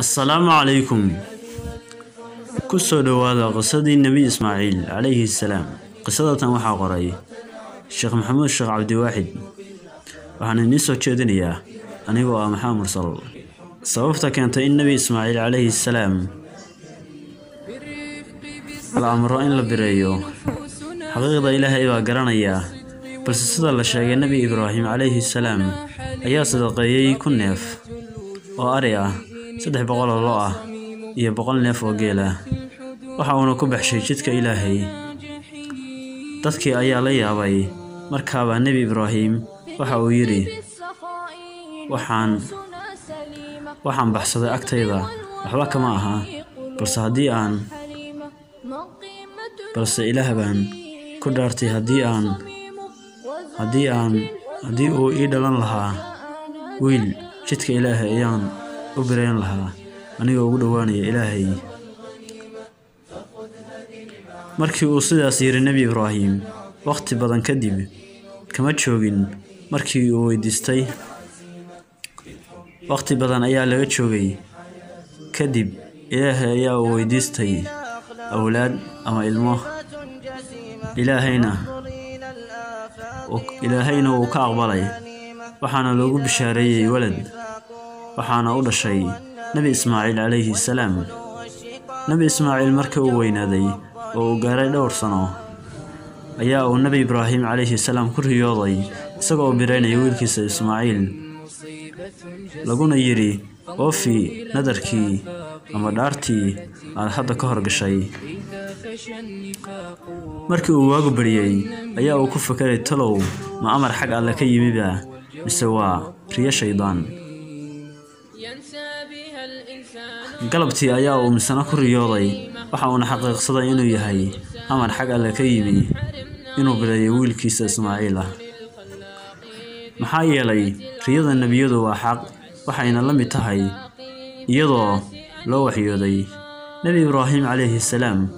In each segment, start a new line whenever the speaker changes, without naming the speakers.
assalaamu calaykum ku soo dhowaada qisadii nebi ismaaciil calayhi salaam. Qisadatan waxaa qoray sheekh maxamuud sheekh cabdiwaaxid waxaan idiin soo jeedinayaa anigoo ah maxamed mursal? Sababta keentay in nebi ismaaciil calayhi salaam la amro in la bireeyo. Xaqiiqda ilaahay baa garanaya balse sida la sheegay nebi ibraahim calayhi salaam ayaa sadaqeeyey kun neef oo ari ah saddex boqol oo lo ah iyo boqol neef oo geel ah. Waxa uuna ku baxshay jidka ilaahay. Dadkii ayaa la yaabay markaabaa nebi ibraahim waxa uu yidhi waxaan waxaan baxsaday agtayda waxba kama aha balse haddii aan balse ilaah baan ku dhaartay haddii aan haddii aan haddii uu ii dhalan lahaa wiil jidka ilaahay ayaan u birayn lahaa anigoo ugu dhowaanaya ilaahay. Markii uu sidaas yidhi nebi ibraahim wakhti badan kadib kama joogin markii uu weydiistay wakhti badan ayaa laga joogay. Kadib ilaahay ayaa uu weydiistay awlaad ama ilmo. Ilaahayna ilaahayna wuu ka aqbalay waxaana loogu bishaareeyey walad waxaana u dhashay nebi ismaaciil calayhi salaam. Nebi ismaaciil markii uu weynaaday oo uu gaaray dhowr sano ayaa uu nebi ibraahim calayhi salaam ku riyooday isagoo biraynaya wiilkiisa ismaaciil laguna yidhi oofi nadarkii ama dhaartii aad hadda ka hor gashay. Markii uu waagu bariyey ayaa uu ku fakeray talow ma amar xag alle ka yimiba mise waa riyo shaydaan galabtii ayaa uu misano ku riyooday waxa uuna xaqiiqsaday inuu yahay. Amar xag alle ka yimi. Inuu bilayo wiilkiisa ismaaciil ah. Maxaa yeelay riyada nebiyadu waa xaq. Waxayna la mid tahay. Iyadoo loo waxyooday. Nebi ibraahim calayhi salaam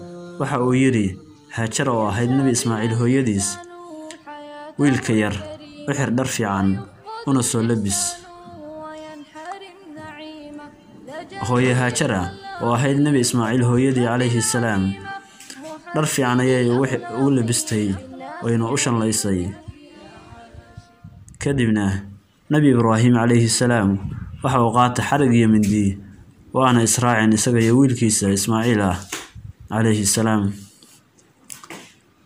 waxa uu yidhi haajar oo ahayd nebi ismaaciil hooyadiis. Wiilka yar u xir dhar fiican una soo labis hooye haajara oo ahayd nebi ismaaciil hooyadii calayhi salaam. Dhar fiican ayay ugu labistay wayna u shanlaysay. Kadibna nebi ibraahim calayhi salaam waxa uu qaatay xarig iyo mindi waana israaceen isaga iyo wiilkiisa ismaaciil ah calayhi salaam.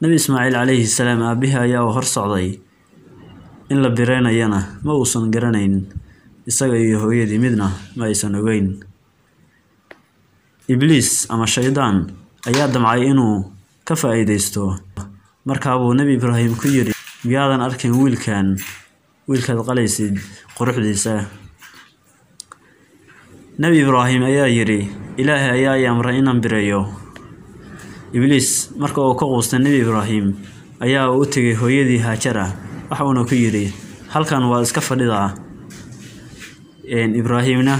Nebi ismaaciil calayhi salaam aabbihii ayaa uu hor socday in la biraynayana ma uusan garanayn isaga iyo hooyadii midna ma aysan ogeyn. Ibliis ama shaydaan ayaa damcay inuu ka faa'iidaysto. Markaabuu nebi ibraahim ku yidhi miyaadan arkin wiilkan? Wiilkaad qalaysid quruxdiisa. Nebi ibraahim ayaa yidhi ilaahay ayaa i amray inaan bireeyo. Ibliis marka uu ka quustay nebi ibraahim ayaa u tegay hooyadii haajara waxa uuna ku yidhi halkan waa iska fadhidaa ibraahimna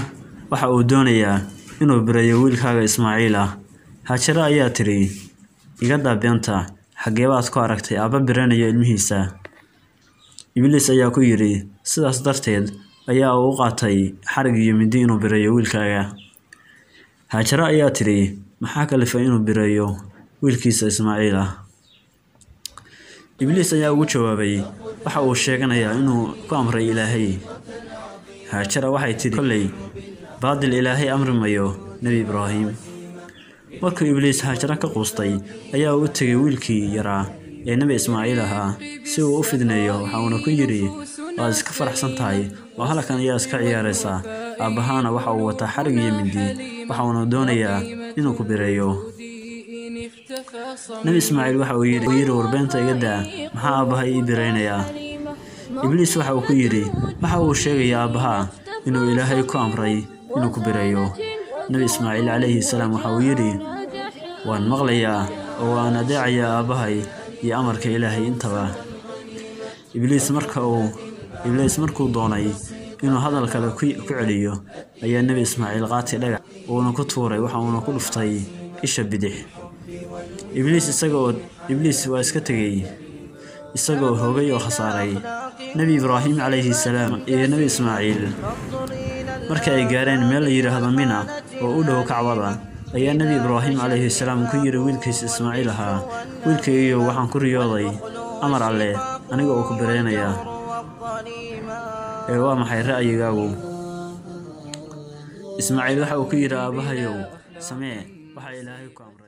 waxa uu doonayaa inuu bireeyo wiilkaaga ismaaciil ah. Haajare ayaa tidhi iga daabeenta xaggee baad ku aragtay aabba biranayo ilmihiisa. Ibliis ayaa ku yidhi sidaas darteed ayaa uu u qaatay xarig iyo mindi inuu bireeyo wiilkaaga. Haajare ayaa tidhi maxaa kalifay inuu bireeyo wiilkiisa ismaaciil ah? Ibliis ayaa ugu jawaabay waxa uu sheeganayaa inuu ku amray ilaahay haajara waxay tidhi kolley baadil ilaahay amri mayo nebi ibraahim. Markuu ibliis haajara ka quustay ayaa u tegay wiilkii yaraa ee nebi ismaaciil ahaa. Si uu u fidneeyo waxa uuna ku yidhi waad iska faraxsan tahay oo halkan ayaa iska ciyaaraysaa aabbahaana waxa uu wataa xarig iyo mindi waxa uuna doonayaa inuu ku bireeyo. Nebi ismaaciil waxa uu yidhi warbeenta iga daa maxaa aabbaha ii biraynayaa ibliis waxa uu ku yidhi waxa uu sheegayaa aabbaha inuu ilaahay ku amray inuu ku bireeyo nebi ismaaciil calayhi salaam waxa uu yidhi waan maqlayaa oo waan adeecayaa aabbahay iyo amarka ilaahay intaba. Ibliis marka uu ibliis markuu doonay inuu hadal kale ku celiyo ayaa nebi ismaaciil qaatay dhagax uuna ku tuuray waxa uuna ku dhuftay isha bidix. Ibliis isagaoo ibliis waa iska tegey isagoo hogay oo khasaaray nebi ibraahim calayhi salaam iyo nebi ismaaciil markii ay gaareen meel la yidhaahdo mina oo u dhow kacbada ayaa nebi ibraahim calayhi salaam ku yidhi wiilkiisa ismaaciil ahaa wiilkaygiyo waxaan ku riyooday amar alleh aniga oo ku biraynaya ee waa maxay ra'yigaagu? Ismaaciil waxa uu ku yidhi aabbahayow samee waxa ilaahay ku amray